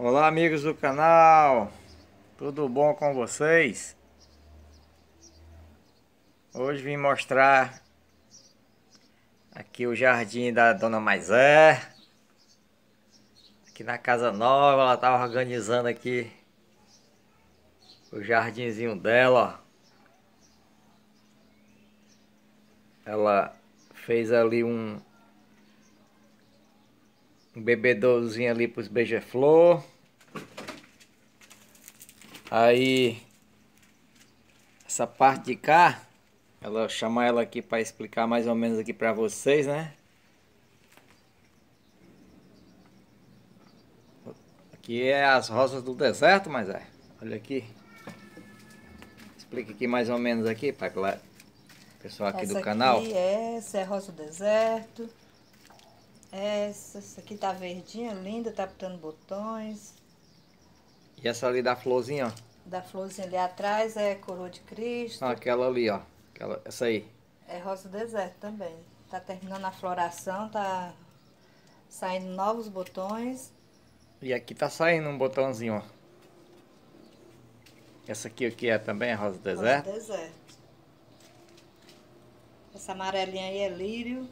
Olá amigos do canal, tudo bom com vocês? Hoje vim mostrar aqui o jardim da Dona Maisé. Aqui na casa nova, ela estava organizando aqui o jardinzinho dela Ela fez ali um um bebedouzinho ali para os beija-flor. Aí essa parte de cá, ela chama ela aqui para explicar mais ou menos aqui para vocês, né? Aqui é as rosas do deserto, mas é. Olha aqui. Explica aqui mais ou menos aqui para o pessoal aqui essa do canal. Aqui é, essa é a rosa do deserto. Essa, essa aqui tá verdinha, linda, tá botando botões. E essa ali da florzinha, ó. Da florzinha ali atrás é coroa de Cristo. Ah, aquela ali, ó. Aquela, essa aí. É rosa do deserto também. Tá terminando a floração, tá saindo novos botões. E aqui tá saindo um botãozinho, ó. Essa aqui o que é também? É rosa do deserto? Rosa do deserto. Essa amarelinha aí é lírio.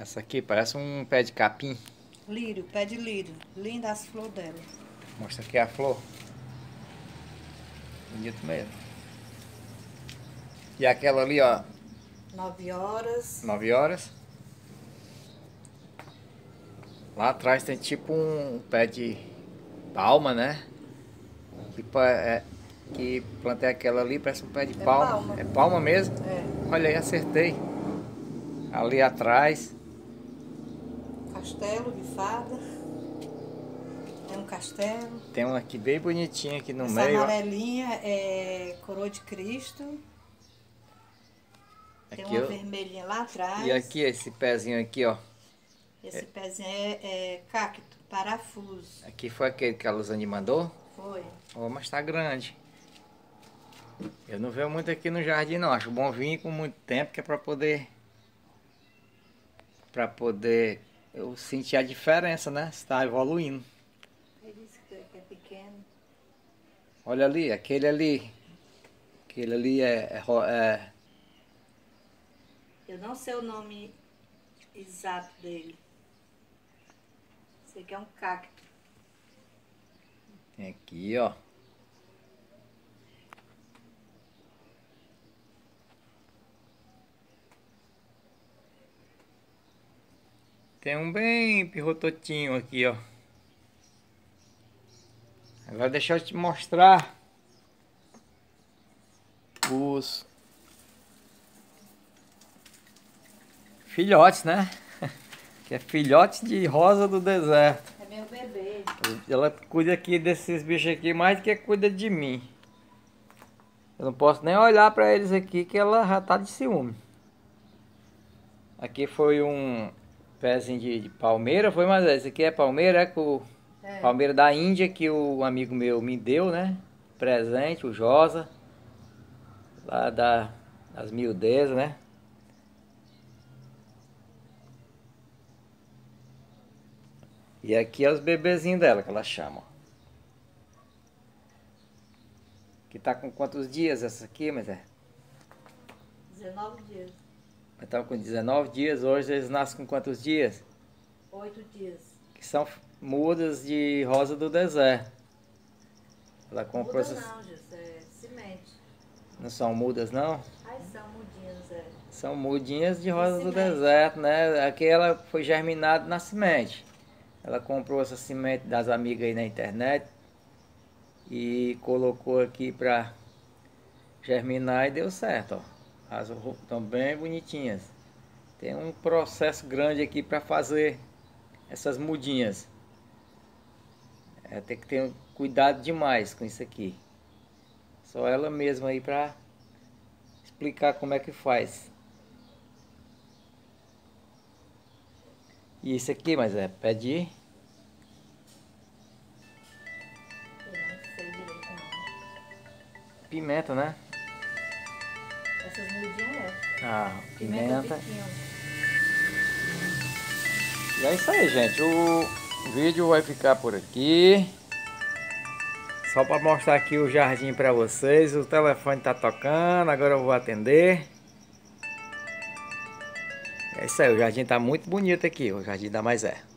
Essa aqui parece um pé de capim. Lírio, pé de lírio. Linda as flores dela. Mostra aqui a flor. Bonito mesmo. E aquela ali, ó. Nove horas. Nove horas. Lá atrás tem tipo um pé de palma, né? Que, é, que plantei aquela ali, parece um pé de é palma. palma. É palma mesmo? É. Olha aí, acertei. Ali atrás castelo de fada. É um castelo. Tem um aqui bem bonitinho aqui no Essa meio. Essa amarelinha é coroa de Cristo. Tem aqui uma eu... vermelhinha lá atrás. E aqui, esse pezinho aqui, ó. Esse é... pezinho é, é cacto, parafuso. Aqui foi aquele que a Luzane mandou? Foi. Oh, mas tá grande. Eu não vejo muito aqui no jardim não. Acho bom vir com muito tempo que é para poder para poder eu senti a diferença, né? Está evoluindo. Ele disse que é pequeno. Olha ali, aquele ali. Aquele ali é, é, é... Eu não sei o nome exato dele. Sei que é um cacto. Tem aqui, ó. Tem um bem pirrototinho aqui, ó. Agora deixa eu te mostrar os filhotes, né? Que é filhote de rosa do deserto. É meu bebê. Ela cuida aqui desses bichos aqui mais do que cuida de mim. Eu não posso nem olhar para eles aqui que ela já tá de ciúme. Aqui foi um pezinho de, de, palmeira, foi, mas esse aqui é palmeira, é com é. palmeira da Índia que o amigo meu me deu, né? Presente, o Josa, lá da, das miudezas, né? E aqui é os bebezinhos dela, que ela chama. Que tá com quantos dias essa aqui, mas é? 19 dias. Estava com 19 dias, hoje eles nascem com quantos dias? Oito dias. Que são mudas de rosa do deserto. Ela comprou Muda essas... não, José, é semente. Não são mudas não? Ai, são mudinhas, é. São mudinhas de rosa de do deserto, né? Aqui ela foi germinada na semente. Ela comprou essa semente das amigas aí na internet e colocou aqui para germinar e deu certo, ó. As roupas estão bem bonitinhas. Tem um processo grande aqui para fazer essas mudinhas. É, tem que ter cuidado demais com isso aqui. Só ela mesma aí para explicar como é que faz. E isso aqui, mas é pé de... Pimenta, né? Essas é. Ah, pimenta. pimenta. E é isso aí, gente. O vídeo vai ficar por aqui. Só para mostrar aqui o jardim para vocês. O telefone está tocando, agora eu vou atender. É isso aí, o jardim está muito bonito aqui, o jardim da Mais É.